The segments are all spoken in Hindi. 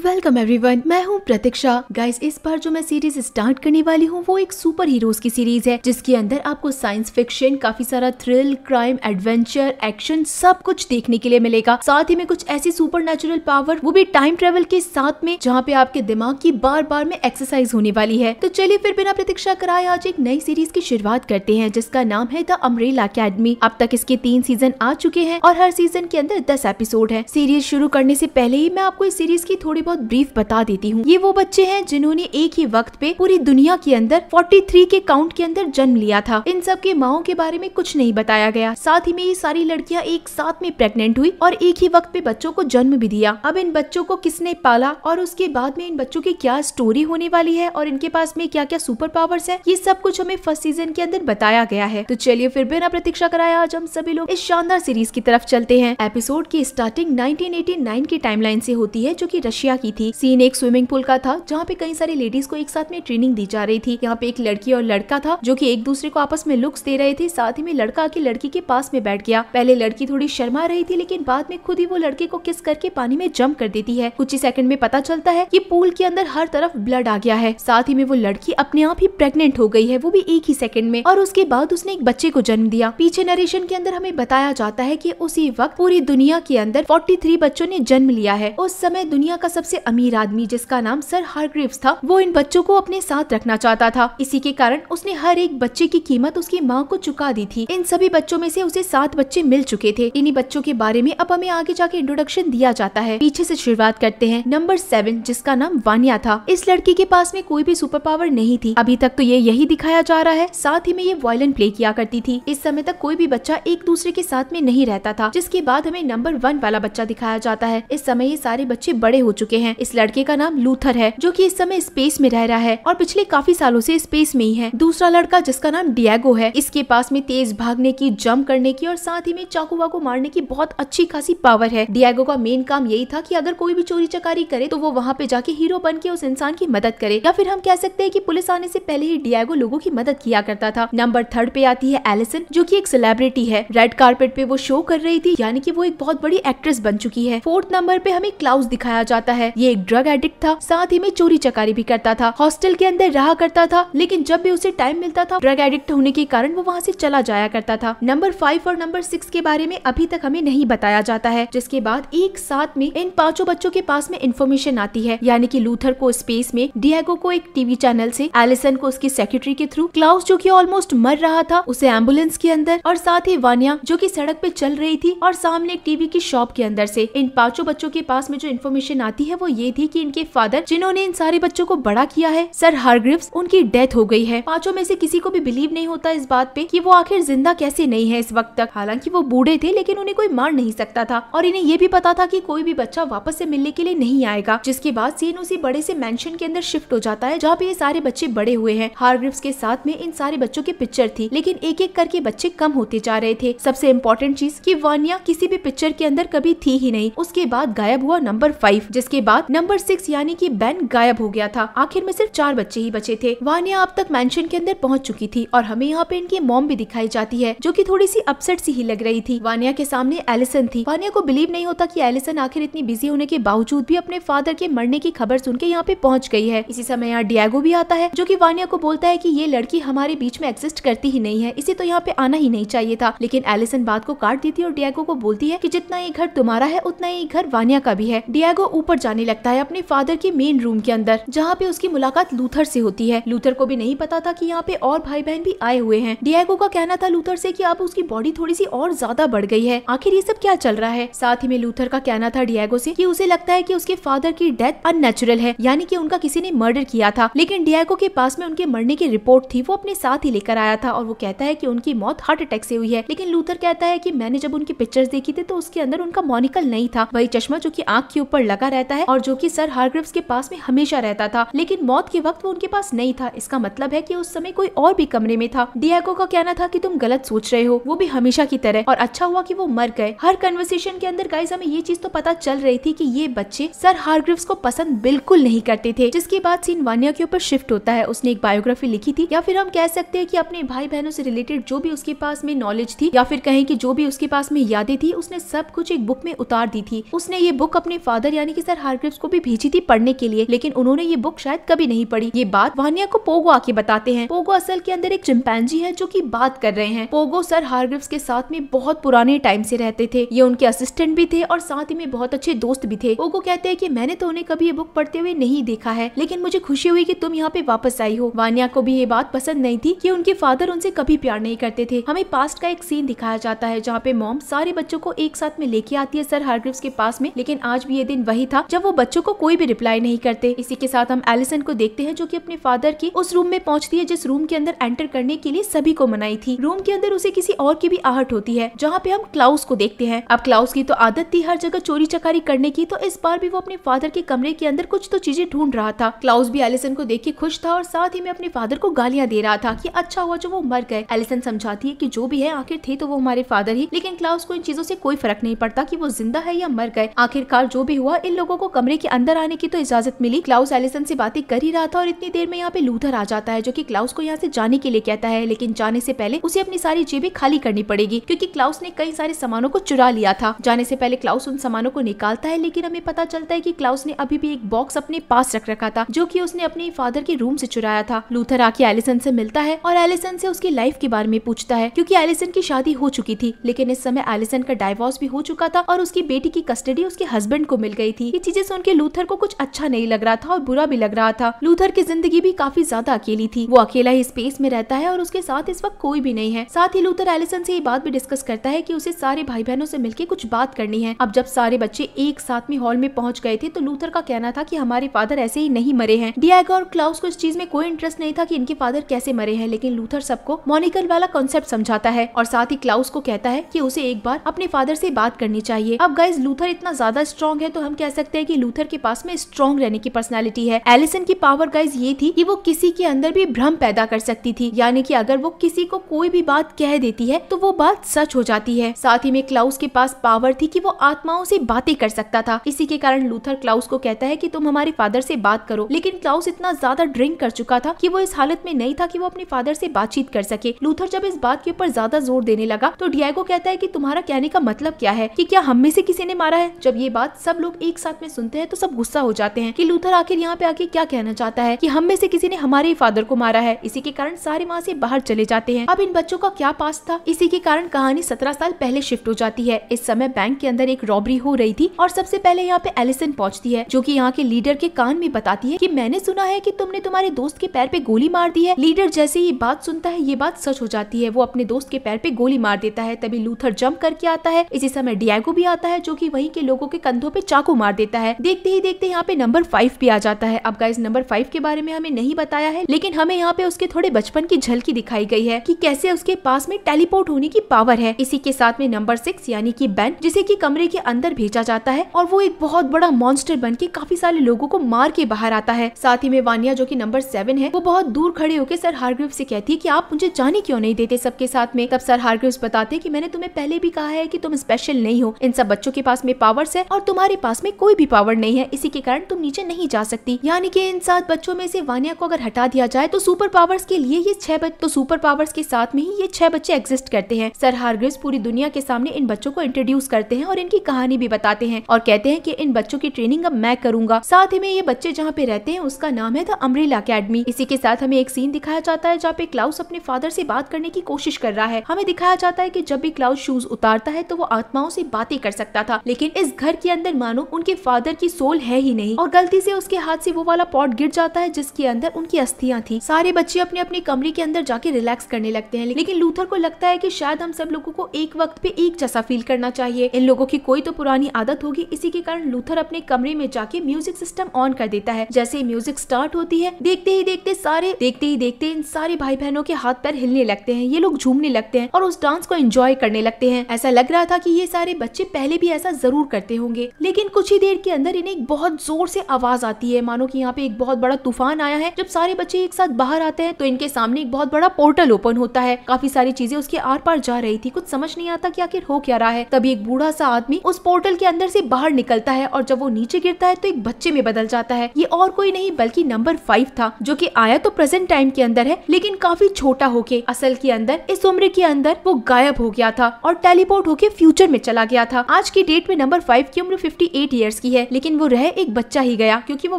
वेलकम एवरीवन मैं हूँ प्रतीक्षा। गाइस इस बार जो मैं सीरीज़ स्टार्ट करने वाली हूँ, वो एक सुपर हीरोज की सीरीज़ है, जिसके अंदर आपको साइंस फिक्शन काफ़ी सारा थ्रिल क्राइम एडवेंचर एक्शन सब कुछ देखने के लिए मिलेगा। साथ ही में कुछ ऐसी सुपर नेचुरल पावर वो भी टाइम ट्रेवल के साथ में, जहाँ पे आपके दिमाग की बार बार में एक्सरसाइज होने वाली है। तो चलिए फिर बिना प्रतीक्षा कराए आज एक नई सीरीज़ की शुरुआत करते हैं, जिसका नाम है द अमरेला अकेडमी अब तक इसके तीन सीज़न आ चुके हैं और हर सीज़न के अंदर दस एपिसोड है। सीरीज़ शुरू करने से पहले ही मैं आपको इस सीरीज़ की थोड़ी बहुत ब्रीफ बता देती हूँ। ये वो बच्चे हैं जिन्होंने एक ही वक्त पे पूरी दुनिया के अंदर 43 के काउंट के अंदर जन्म लिया था। इन सब के माओ के बारे में कुछ नहीं बताया गया। साथ ही में ये सारी लड़कियाँ एक साथ में प्रेगनेंट हुई और एक ही वक्त पे बच्चों को जन्म भी दिया। अब इन बच्चों को किसने पाला और उसके बाद में इन बच्चों की क्या स्टोरी होने वाली है और इनके पास में क्या क्या सुपर पावर्स है, ये सब कुछ हमें फ़र्स्ट सीज़न के अंदर बताया गया है। तो चलिए फिर बिना प्रतीक्षा कराया आज हम सभी लोग इस शानदार सीरीज़ की तरफ़ चलते हैं। एपिसोड की स्टार्टिंग 1989 की टाइमलाइन से होती है जो कि रशिया की थी। सीन एक स्विमिंग पूल का था, जहाँ पे कई सारी लेडीज़ को एक साथ में ट्रेनिंग दी जा रही थी। यहाँ पे एक लड़की और लड़का था, जो की एक दूसरे को आपस में लुक्स दे रहे थे, साथ ही में लड़का आके लड़की के पास में बैठ गया। पहले लड़की थोड़ी शर्मा रही थी, लेकिन बाद में खुद ही वो लड़के को किस करके पानी में जंप कर देती है। कुछ ही सेकंड में पता चलता है कि पूल के अंदर हर तरफ़ ब्लड आ गया है। साथ ही में वो लड़की अपने आप ही प्रेग्नेंट हो गई है, वो भी एक ही सेकंड में। और उसके बाद उसने एक बच्चे को जन्म दिया। पीछे नरेशन के अंदर हमें बताया जाता है की उसी वक्त पूरी दुनिया के अंदर 43 बच्चों ने जन्म लिया है। उस समय दुनिया का सबसे अमीर आदमी जिसका नाम सर हारग्रीव्स था, वो इन बच्चों को अपने साथ रखना चाहता था। इसी के कारण उसने हर एक बच्चे की कीमत उसकी माँ को चुका दी थी। इन सभी बच्चों में से उसे सात बच्चे मिल चुके थे। इन्हीं बच्चों के बारे में अब हमें आगे जाके इंट्रोडक्शन दिया जाता है। पीछे से शुरुआत करते हैं नंबर सेवन, जिसका नाम वानिया था। इस लड़की के पास में कोई भी सुपर पावर नहीं थी। अभी तक तो ये यही दिखाया जा रहा है, साथ ही में ये वायलिन प्ले किया करती थी। इस समय तक कोई भी बच्चा एक दूसरे के साथ में नहीं रहता था, जिसके बाद हमें नंबर वन वाला बच्चा दिखाया जाता है। इस समय ये सारे बच्चे बड़े हो चुके इस लड़के का नाम लूथर है, जो कि इस समय स्पेस में रह रहा है और पिछले काफ़ी सालों से स्पेस में ही है। दूसरा लड़का, जिसका नाम डियागो है, इसके पास में तेज भागने की, जंप करने की और साथ ही में चाकू वाकू मारने की बहुत अच्छी खासी पावर है। डियागो का मेन काम यही था कि अगर कोई भी चोरी चकारी करे तो वो वहाँ पे जाके हीरो बन के उस इंसान की मदद करे। या फिर हम कह सकते हैं कि पुलिस आने से पहले ही डियागो लोगों की मदद किया करता था। नंबर थर्ड पे आती है एलिसन, जो की एक सेलिब्रिटी है। रेड कार्पेट पे वो शो कर रही थी, यानी की वो एक बहुत बड़ी एक्ट्रेस बन चुकी है। फोर्थ नंबर पे हमें क्लाउस दिखाया जाता है ये एक ड्रग एडिक्ट था, साथ ही में चोरी चकारी भी करता था। हॉस्टल के अंदर रहा करता था, लेकिन जब भी उसे टाइम मिलता था ड्रग एडिक्ट होने के कारण वो वहाँ से चला जाया करता था। नंबर फाइव और नंबर सिक्स के बारे में अभी तक हमें नहीं बताया जाता है, जिसके बाद एक साथ में इन पाँचों बच्चों के पास में इन्फॉर्मेशन आती है। यानी कि लूथर को स्पेस में डियागो को एक टीवी चैनल से एलिसन को उसकी सेक्रेटरी के थ्रू क्लाउस जो कि ऑलमोस्ट मर रहा था, उसे एंबुलेंस के अंदर, और साथ ही वानिया जो कि सड़क पे चल रही थी, और सामने एक टीवी की शॉप के अंदर से। इन पाँचों बच्चों के पास में जो इन्फॉर्मेशन आती है वो ये थी कि इनके फादर, जिन्होंने इन सारे बच्चों को बड़ा किया है, सर हारग्रिव्स, उनकी डेथ हो गई है। पाँचों में से किसी को भी बिलीव नहीं होता इस बात पे कि वो आखिर ज़िंदा कैसे नहीं है इस वक्त तक। हालाँकि वो बूढ़े थे, लेकिन उन्हें कोई मार नहीं सकता था, और इन्हें ये भी पता था कि कोई भी बच्चा वापस से मिलने के लिए नहीं आएगा, जिसके बाद सीन उसी बड़े से मेंशन के अंदर शिफ्ट हो जाता है, जहाँ पे ये सारे बच्चे बड़े हुए हैं। हारग्रिव्स के साथ में इन सारे बच्चों की पिक्चर थी, लेकिन एक एक करके बच्चे कम होते जा रहे थे। सबसे इम्पोर्टेंट चीज़ की वानिया किसी भी पिक्चर के अंदर कभी थी ही नहीं। उसके बाद गायब हुआ नंबर फाइव जिसके बाद नंबर सिक्स यानी कि बेन गायब हो गया था। आखिर में सिर्फ़ चार बच्चे ही बचे थे। वानिया अब तक मैंशन के अंदर पहुँच चुकी थी और हमें यहाँ पे इनकी मॉम भी दिखाई जाती है, जो कि थोड़ी सी अपसेट सी ही लग रही थी। वानिया के सामने एलिसन थी। वानिया को बिलीव नहीं होता कि एलिसन आखिर इतनी बिज़ी होने के बावजूद भी अपने फादर के मरने की खबर सुन के यहाँ पे पहुँच गई है। इसी समय यहाँ डियागो भी आता है, जो की वानिया को बोलता है की ये लड़की हमारे बीच में एग्जिस्ट करती ही नहीं है, इसे तो यहाँ पे आना ही नहीं चाहिए था। लेकिन एलिसन बात को काट देती है और डियागो को बोलती है की जितना ये घर तुम्हारा है, उतना ही घर वानिया का भी है। डियागो ऊपर जाने लगता है अपने फादर के मेन रूम के अंदर, जहाँ पे उसकी मुलाकात लूथर से होती है। लूथर को भी नहीं पता था कि यहाँ पे और भाई बहन भी आए हुए हैं। डियागो का कहना था लूथर से कि अब उसकी बॉडी थोड़ी सी और ज़्यादा बढ़ गई है। आखिर ये सब क्या चल रहा है? साथ ही में लूथर का कहना था डियागो से कि उसे लगता है कि उसके फादर की डेथ अननेचुरल है, यानी कि उनका किसी ने मर्डर किया था। लेकिन डियागो के पास में उनके मरने की रिपोर्ट थी, वो अपने साथ ही लेकर आया था और वो कहता है कि उनकी मौत हार्ट अटैक से हुई है। लेकिन लूथर कहता है कि मैंने जब उनकी पिक्चर्स देखी थी तो उसके अंदर उनका मोनिकल नहीं था। वही चश्मा जो कि आँख के ऊपर लगा रहता है और जो कि सर हारग्रिव्स के पास में हमेशा रहता था, लेकिन मौत के वक्त वो उनके पास नहीं था। इसका मतलब है कि उस समय कोई और भी कमरे में था। डियागो का कहना था कि तुम गलत सोच रहे हो। वो भी हमेशा की तरह। और अच्छा हुआ कि वो मर गए। हर कन्वर्सेशन के अंदर गाइस हमें ये चीज़ तो पता चल रही थी कि ये बच्चे सर हारग्रिव्स को पसंद बिल्कुल नहीं करते थे, जिसके बाद सीन वानिया के ऊपर शिफ्ट होता है। उसने एक बायोग्राफी लिखी थी, या फिर हम कह सकते हैं कि अपने भाई बहनों से रिलेटेड जो भी उसके पास में नॉलेज थी, या फिर कहें कि जो भी उसके पास में यादें थी, उसने सब कुछ एक बुक में उतार दी थी। उसने ये बुक अपने फादर यानी कि सर हार्ग्रिव्स को भी भेजी थी पढ़ने के लिए, लेकिन उन्होंने ये बुक शायद कभी नहीं पढ़ी। ये बात वानिया को पोगो आके बताते हैं। पोगो असल के अंदर एक चिंपैंजी है जो की बात कर रहे हैं। पोगो सर हार्ग्रिव्स के साथ में बहुत पुराने टाइम से रहते थे। ये उनके असिस्टेंट भी थे और साथ ही में बहुत अच्छे दोस्त भी थे। पोगो कहते हैं कि मैंने तो उन्हें कभी ये बुक पढ़ते हुए नहीं देखा है, लेकिन मुझे खुशी हुई की तुम यहाँ पे वापस आई हो। वानिया को भी ये बात पसंद नहीं थी की उनके फादर उनसे कभी प्यार नहीं करते थे। हमें पास्ट का एक सीन दिखाया जाता है, जहाँ पे मॉम सारे बच्चों को एक साथ में लेके आती है सर हार्ग्रिव्स के पास में, लेकिन आज भी ये दिन वही था जब वो बच्चों को कोई भी रिप्लाई नहीं करते। इसी के साथ हम एलिसन को देखते हैं जो की अपने फादर की उस रूम में पहुँचती है, जिस रूम के अंदर एंटर करने के लिए सभी को मनाई थी। रूम के अंदर उसे किसी और की भी आहट होती है, जहाँ पे हम क्लाउस को देखते हैं। अब क्लाउस की तो आदत थी हर जगह चोरी चकारी करने की तो इस बार भी वो अपने फादर के कमरे के अंदर कुछ तो चीज़ें ढूंढ रहा था। क्लाउस भी एलिसन को देख के खुश था और साथ ही में अपने फादर को गालियाँ दे रहा था कि अच्छा हुआ जो वो मर गए। एलिसन समझाती है कि जो भी है, आखिर थे तो वो हमारे फादर ही, लेकिन क्लाउस को इन चीज़ों से कोई फ़र्क नहीं पड़ता कि वो ज़िंदा है या मर गए। आखिरकार जो भी हुआ, इन लोगों को कमरे के अंदर आने की तो इजाज़त मिली। क्लाउस एलिसन से बातें कर ही रहा था और इतनी देर में यहाँ पे लूथर आ जाता है, जो की क्लाउस को यहाँ से जाने के लिए कहता है, लेकिन जाने से पहले उसे अपनी सारी जेबें खाली करनी पड़ेगी, क्योंकि क्लाउस ने कई सारे सामानों को चुरा लिया था। जाने से पहले क्लाउस उन सामानों को निकालता है, लेकिन हमें पता चलता है की क्लाउस ने अभी भी एक बॉक्स अपने पास रख रखा था, जो की उसने अपने फादर के रूम से चुराया था। लूथर आके एलिसन से मिलता है और एलिसन से उसकी लाइफ के बारे में पूछता है, क्योंकि एलिसन की शादी हो चुकी थी, लेकिन इस समय एलिसन का डाइवोर्स भी हो चुका था और उसकी बेटी की कस्टडी उसके हस्बैंड को मिल गई थी। ये चीज़ें सुन उनके लूथर को कुछ अच्छा नहीं लग रहा था और बुरा भी लग रहा था। लूथर की ज़िंदगी भी काफ़ी ज़्यादा अकेली थी। वो अकेला ही स्पेस में रहता है और उसके साथ इस वक्त कोई भी नहीं है। साथ ही लूथर एलिसन से ये बात भी डिस्कस करता है की उसे सारे भाई बहनों से मिलकर कुछ बात करनी है। अब जब सारे बच्चे एक साथ में हॉल में पहुँच गए थे तो लूथर का कहना था की हमारे फादर ऐसे ही नहीं मरे हैं। डियागो और क्लाउस को इस चीज़ में कोई इंटरेस्ट नहीं था की इनके फादर कैसे मरे हैं, लेकिन लूथर सबको मोनिकल वाला कॉन्सेप्ट समझाता है और साथ ही क्लाउस को कहता है कि उसे एक बार अपने फादर से बात करनी चाहिए। अब गाइज़ लूथर इतना ज़्यादा स्ट्रॉन्ग है तो हम कह सकते हैं कि लूथर के पास में स्ट्रॉन्ग रहने की पर्सनैलिटी है। एलिसन की पावर गाइज़ ये थी कि वो किसी के अंदर भी भ्रम पैदा कर सकती थी। यानी कि अगर वो किसी को कोई भी बात कह देती है तो वो बात सच हो जाती है। साथ ही में क्लाउस के पास पावर थी कि वो आत्माओं से बातें कर सकता था। इसी के कारण लूथर क्लाउस को कहता है कि तुम हमारे फादर से बात करो। लेकिन क्लाउस इतना ज़्यादा ड्रिंक कर चुका था कि वो इस हालत में नहीं था कि वो अपने फादर से बातचीत कर सके। लूथर जब इस बात के ऊपर ज़्यादा ज़ोर देने लगा तो डियागो कहता है कि तुम्हारा कहने का मतलब क्या है? कि क्या हम में से किसी ने मारा है? जब ये बात सब लोग एक साथ में सुनते हैं तो सब गुस्सा हो जाते हैं कि लूथर आखिर यहाँ पे आके क्या कहना चाहता है कि हम में से किसी ने हमारे ही फादर को मारा है। इसी के कारण सारे वहाँ से बाहर चले जाते हैं। अब इन बच्चों का क्या पास था? इसी के कारण कहानी सत्रह साल पहले शिफ्ट हो जाती है। इस समय बैंक के अंदर एक रॉबरी हो रही थी और सबसे पहले यहाँ पे एलिसन पहुँचती है, जो की यहाँ के लीडर के कान में बताती है की मैंने सुना है की तुमने तुम्हारे दोस्त के पैर पे गोली मार दी है। लीडर जैसे ही बात सुनता है, ये बात सच हो जाती है। वो अपने दोस्त के पैर पे गोली मार देता है। तभी लूथर जंप करके आता है। इसी समय डियागो भी आता है, जो की वही के लोगों के कंधों पे चाकू मार देता है। देखते ही देखते यहाँ पे नंबर फाइव भी आ जाता है। अब गाइस नंबर फाइव के बारे में हमें नहीं बताया है, लेकिन हमें यहाँ पे उसके थोड़े बचपन की झलकी दिखाई गई है की कैसे उसके पास में टेलीपोर्ट होने की पावर है। इसी के साथ में नंबर सिक्स यानी की बैन जिसे की कमरे के अंदर भेजा जाता है, और वो एक बहुत बड़ा मॉन्स्टर बन के काफ़ी सारे लोगों को मार के बाहर आता है। साथ ही में वानिया, जो की नंबर सेवन है, वो बहुत दूर खड़े होकर सर हार्ग्रीव से कहती है कि आप मुझे जाने क्यों नहीं देते? सबके साथ में तब सर हार्ग्रीव बताते कि मैंने तुम्हें पहले भी कहा है कि तुम स्पेशल नहीं हो। इन सब बच्चों के पास में पावर्स है और तुम्हारे पास में कोई भी पावर नहीं है, इसी के कारण तुम नीचे नहीं जा सकती। यानी कि इन सात बच्चों में से वानिया को अगर हटा दिया जाए तो सुपर पावर्स के लिए ये छह बच्चे तो सुपर पावर्स के साथ में ही ये छह बच्चे एग्जिस्ट करते हैं। सर हार्ग्रीव पूरी दुनिया के सामने इन बच्चों को इंट्रोड्यूस करते हैं और इनकी कहानी भी बताते हैं और कहते हैं की इन बच्चों की ट्रेनिंग अब मैं करूँगा। साथ ही में ये बच्चे जहाँ पे रहते हैं, उसका नाम है द अमरेला अकेडमी इसी के साथ हमें एक सीन दिखाया जाता है, जहाँ पे क्लाउस अपने फादर से बात करने की कोशिश कर रहा है। हमें दिखाया जाता है कि जब भी क्लाउस शूज़ उतारता है तो वो आत्माओं से बातें कर सकता था। लेकिन इस घर के अंदर मानो उनके फादर की सोल है ही नहीं। और गलती से उसके हाथ से वो वाला पॉट गिर जाता है, जिसके अंदर उनकी अस्थियाँ थी। सारे बच्चे अपने अपने कमरे के अंदर जाके रिलैक्स करने लगते हैं, लेकिन लूथर को लगता है कि शायद हम सब लोगों को एक वक्त पे एक जैसा फील करना चाहिए। इन लोगों की कोई तो पुरानी आदत होगी, इसी के कारण लूथर अपने कमरे में जाके म्यूज़िक सिस्टम ऑन कर देता है। जैसे म्यूज़िक स्टार्ट होती है, देखते ही देखते सारे, देखते ही देखते इन सारे भाई बहनों के हाथ पैर हिलने लगते हैं, ये लोग झूमने लगते हैं और उस डांस को एंजॉय करने लगते हैं। ऐसा लग रहा था कि ये सारे बच्चे पहले भी ऐसा ज़रूर करते होंगे, लेकिन कुछ ही देर के अंदर इन्हें एक बहुत ज़ोर से आवाज़ आती है। मानो कि यहाँ पे एक बहुत बड़ा तूफ़ान आया है। जब सारे बच्चे एक साथ बाहर आते हैं तो इनके सामने एक बहुत बड़ा पोर्टल ओपन होता है। काफ़ी सारी चीज़ें उसके आर पार जा रही थी। कुछ समझ नहीं आता कि आखिर हो क्या रहा है। तभी एक बूढ़ा सा आदमी उस पोर्टल के अंदर से बाहर निकलता है और जब वो नीचे गिरता है तो एक बच्चे में बदल जाता है। ये और कोई नहीं, बल्कि नंबर फाइव था, जो की आया तो प्रेजेंट टाइम के अंदर है, लेकिन काफ़ी छोटा होके, असल के अंदर, इस उम्र के अंदर वो गायब हो गया था और टेलीपोर्ट होके फ्यूचर में चला गया था। आज की डेट में नंबर फाइव की उम्र 58 इयर्स की है। है, लेकिन वो रह एक बच्चा ही गया, क्योंकि वो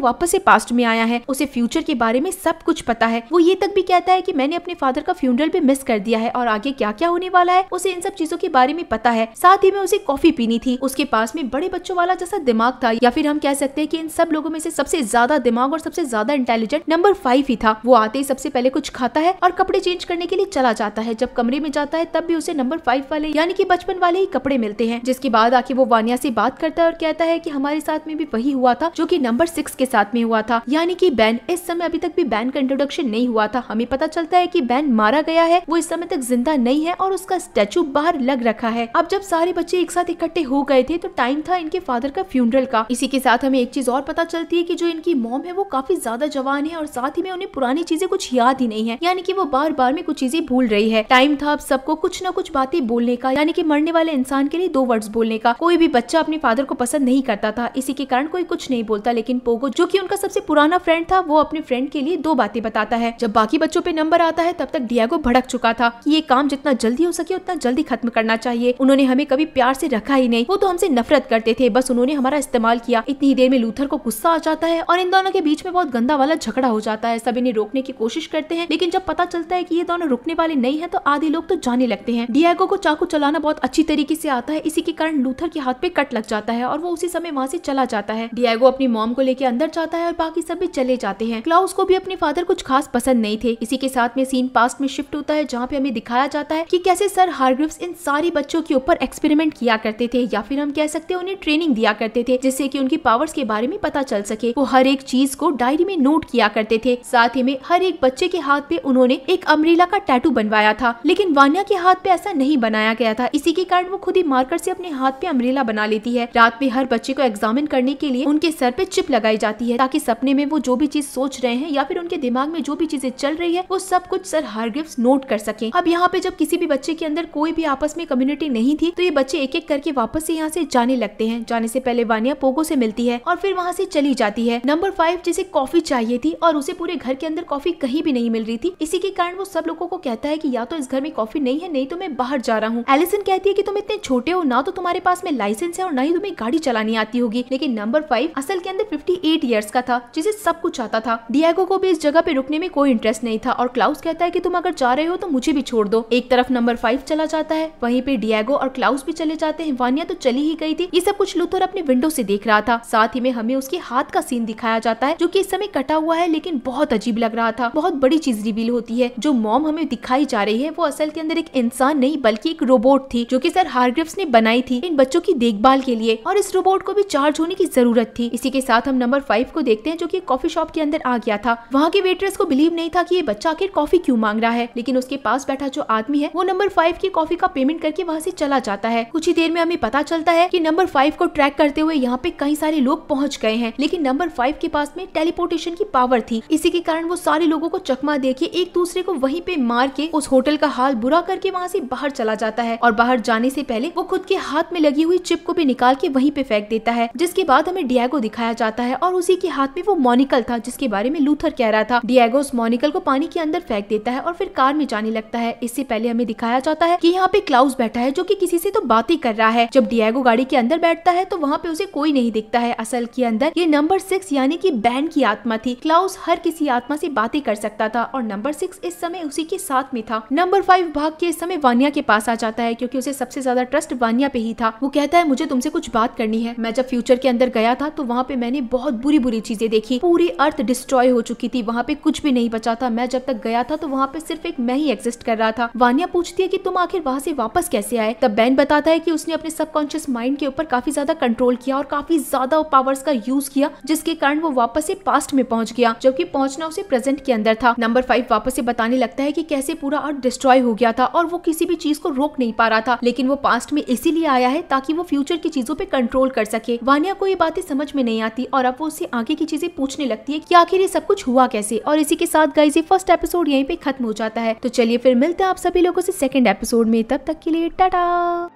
वापस से पास्ट में आया है। उसे फ्यूचर के बारे में सब कुछ पता है। वो ये तक भी कहता है कि मैंने अपने फादर का फ्यूनरल भी मिस कर दिया है और आगे क्या क्या होने वाला है, उसे इन सब चीज़ों के बारे में पता है। साथ ही में उसे कॉफ़ी पीनी थी। उसके पास में बड़े बच्चों वाला जैसा दिमाग था, या फिर हम कह सकते हैं कि इन सब लोगों में से सबसे ज़्यादा दिमाग और सबसे ज़्यादा इंटेलिजेंट नंबर फाइव ही था। वो आते ही सबसे पहले कुछ खाता है और कपड़े चेंज करने के लिए चला जाता है। जब कमरे में जाता है, तब भी उसे नंबर फाइव वाले, यानी कि बचपन वाले ही कपड़े मिलते हैं, जिसके बाद आके वो वानिया से बात करता है और कहता है कि हमारे साथ में भी वही हुआ था, जो कि नंबर सिक्स के साथ में हुआ था। यानी कि बैन इस समय अभी तक भी बैन का इंट्रोडक्शन नहीं हुआ था। हमें पता चलता है कि बैन मारा गया है, वो इस समय तक ज़िंदा नहीं है और उसका स्टेचू बाहर लग रखा है। अब जब सारे बच्चे एक साथ इकट्ठे हो गए थे तो टाइम था इनके फादर का फ्यूनरल का। इसी के साथ हमें एक चीज़ और पता चलती है कि जो इनकी मॉम है, वो काफ़ी ज़्यादा जवान है और साथ ही में उन्हें पुरानी चीज़ें कुछ याद ही नहीं है। यानी कि वो बार बार में कुछ चीज़ें भूल रही है। टाइम था अब सबको कुछ न कुछ बातें बोलने का, यानी कि मरने वाले इंसान के लिए दो वर्ड्स बोलने का। कोई भी बच्चा अपने फादर को पसंद नहीं करता था। इसी के कारण कोई कुछ नहीं बोलता, लेकिन पोगो, जो कि उनका सबसे पुराना फ्रेंड था, वो अपने फ्रेंड के लिए दो बातें बताता है। जब बाकी बच्चों पे नंबर आता है, तब तक डियागो भड़क चुका था कि ये काम जितना जल्दी हो सके, उतना जल्दी खत्म करना चाहिए। उन्होंने हमें कभी प्यार से रखा ही नहीं। वो तो हमसे नफरत करते थे, बस उन्होंने हमारा इस्तेमाल किया। इतनी देर में लूथर को गुस्सा आ जाता है और इन दोनों के बीच में बहुत गंदा वाला झगड़ा हो जाता है। सब इन्हें रोकने की कोशिश करते हैं, लेकिन जब पता चलता है की ये दोनों रुकने वाले नहीं है तो आधे लोग तो जाने लगते हैं। डियागो को चाकू चलाना बहुत अच्छी तरीके से आता है, इसी के कारण लूथर के हाथ पे कट लग जाता है और वो उसी समय वहाँ से चला जाता है। डियागो अपनी मॉम को लेकर अंदर जाता है और बाकी सब भी चले जाते हैं। क्लाउस को भी अपने फादर कुछ खास पसंद नहीं थे। इसी के साथ में सीन पास्ट में शिफ्ट होता है, जहाँ पे हमें दिखाया जाता है की कैसे सर हार्ग्रिव्स इन सारी बच्चों के ऊपर एक्सपेरिमेंट किया करते थे, या फिर हम कह सकते हैं उन्हें ट्रेनिंग दिया करते थे, जिससे की उनकी पावर्स के बारे में पता चल सके। वो हर एक चीज़ को डायरी में नोट किया करते थे। साथ ही में हर एक बच्चे के हाथ पे उन्होंने एक अमरीला का टैटू बनवाया था, लेकिन वान्या के हाथ पे ऐसा नहीं बनाया गया था। इसी के कारण वो खुद ही मार्कर से अपने हाथ पे अमरीला बना लेती है। रात में हर बच्चे को एग्जामिन करने के लिए उनके सर पे चिप लगाई जाती है ताकि सपने में वो जो भी चीज़ सोच रहे हैं या फिर उनके दिमाग में जो भी चीज़ें चल रही है, वो सब कुछ सर हार्ग्रिव्स नोट कर सके। अब यहाँ पे जब किसी भी बच्चे के अंदर कोई भी आपस में कम्युनिटी नहीं थी तो ये बच्चे एक एक करके वापस से यहाँ से जाने लगते हैं। जाने से पहले वानिया पोगो से मिलती है और फिर वहाँ से चली जाती है। नंबर फाइव जिसे कॉफ़ी चाहिए थी और उसे पूरे घर के अंदर कॉफ़ी कहीं भी नहीं मिल रही थी। इसी के कारण वो सब लोगों को कहता है कि या तो इस घर में कॉफ़ी नहीं है, नहीं तो मैं बाहर जा रहा हूँ। एलिसन कहती है कि तुम इतने छोटे हो, ना तो तुम्हारे पास में लाइसेंस है और ना ही तुम्हें गाड़ी चलानी आती होगी। लेकिन नंबर फाइव असल के अंदर 58 इयर्स का था, जिसे सब कुछ आता था। डियागो को भी इस जगह पे रुकने में कोई इंटरेस्ट नहीं था और क्लाउस कहता है कि तुम अगर जा रहे हो तो मुझे भी छोड़ दो। एक तरफ़ नंबर फाइव चला जाता है, वहीं पे डियागो और क्लाउस भी चले जाते हैं। वानिया तो चली ही गई थी। ये सब कुछ लूथर अपने विंडो से देख रहा था। साथ ही में हमें उसके हाथ का सीन दिखाया जाता है, जो की इस समय कटा हुआ है, लेकिन बहुत अजीब लग रहा था। बहुत बड़ी चीज़ रिवील होती है। जो मॉम हमें दिखाई जा रही है, वो असल के अंदर एक इंसान नहीं, बल्कि एक रोबोट थी, जो कि सर हार्ग्रिव्स ने बनाई थी इन बच्चों की देखभाल के लिए। और इस रोबोट को भी चार्ज होने की ज़रूरत थी। इसी के साथ हम नंबर फाइव को देखते हैं जो कि कॉफ़ी शॉप के अंदर आ गया था। वहाँ के वेटरेस को बिलीव नहीं था कि ये बच्चा आखिर कॉफ़ी क्यों मांग रहा है। लेकिन उसके पास बैठा जो आदमी है, वो नंबर फाइव की कॉफ़ी का पेमेंट करके वहाँ से चला जाता है। कुछ ही देर में हमें पता चलता है की नंबर फाइव को ट्रैक करते हुए यहाँ पे कई सारे लोग पहुँच गए हैं। लेकिन नंबर फाइव के पास में टेलीपोर्टेशन की पावर थी। इसी के कारण वो सारे लोगों को चकमा दे के एक दूसरे को वहीं पे मार के उस होटल का हाल बुरा करके वहाँ से बाहर चला जाता है। और बाहर जाने से पहले वो खुद के हाथ में लगी हुई चिप को भी निकाल के वहीं पे फेंक देता है जिसके बाद हमें डियागो दिखाया जाता है और उसी के हाथ में वो मोनिकल था, जिसके बारे में लूथर कह रहा था। डियागो उस मोनिकल को पानी के अंदर फेंक देता है और फिर कार में जाने लगता है। इससे पहले हमें दिखाया जाता है की यहाँ पे क्लाउस बैठा है, जो कि किसी से तो बात ही कर रहा है। जब डियागो गाड़ी के अंदर बैठता है तो वहाँ पे उसे कोई नहीं दिखता है। असल के अंदर ये नंबर सिक्स यानी की बैन की आत्मा थी। क्लाउस हर किसी आत्मा से बातें कर सकता था और नंबर सिक्स इस समय उसी के साथ में था। नंबर फाइव भाग के इस समय वानिया के पास आ जाता है, क्योंकि उसे सबसे ज़्यादा ट्रस्ट वानिया पे ही था। वो कहता है, मुझे तुमसे कुछ बात करनी है। मैं जब फ्यूचर के अंदर गया था तो वहाँ पे मैंने बहुत बुरी बुरी चीज़ें देखी। पूरी अर्थ डिस्ट्रॉय हो चुकी थी। वहाँ पे कुछ भी नहीं बचा था। मैं जब तक गया था तो वहाँ पे सिर्फ़ एक मैं ही एग्जिस्ट कर रहा था। वानिया पूछती है कि तुम आखिर वहाँ से वापस कैसे आए? तब बैन बताता है की उसने अपने सबकॉन्शियस माइंड के ऊपर काफ़ी ज़्यादा कंट्रोल किया और काफ़ी ज़्यादा पावर्स का यूज़ किया, जिसके कारण वो वापस से पास्ट में पहुँच गया, जबकि पहुँचना उसे प्रेजेंट के अंदर था। नंबर फाइव वापस से बताने लगता है कि कैसे पूरा अर्थ डिस्ट्रॉय हो गया था और वो किसी भी चीज़ को रोक नहीं पा रहा था, लेकिन वो पास्ट में इसीलिए आया है ताकि वो फ्यूचर की चीज़ों पे कंट्रोल कर सके। वानिया को ये बातें समझ में नहीं आती और अब वो उसे आगे की चीज़ें पूछने लगती है कि आखिर ये सब कुछ हुआ कैसे? और इसी के साथ गाइज़ ये फ़र्स्ट एपिसोड यहीं पे खत्म हो जाता है। तो चलिए फिर मिलते हैं आप सभी लोगों से सेकंड एपिसोड में। तब तक के लिए टाटा!